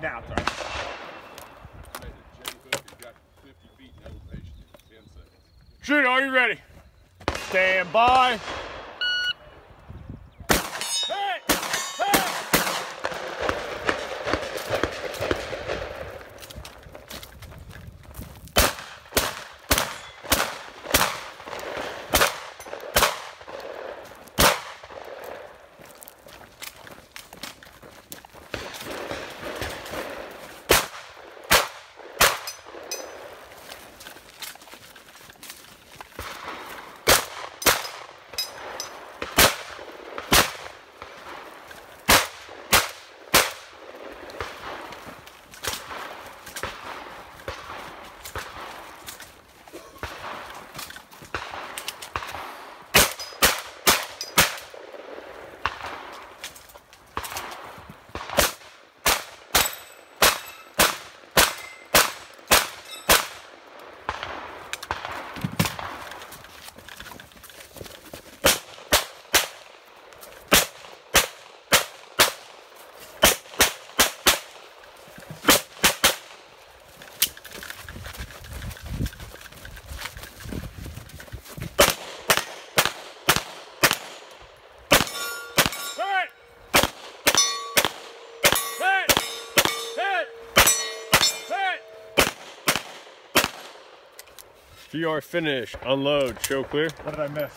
Now, sorry. Shoot, are you ready? Stand by. You are finished. Unload. Show clear. What did I miss?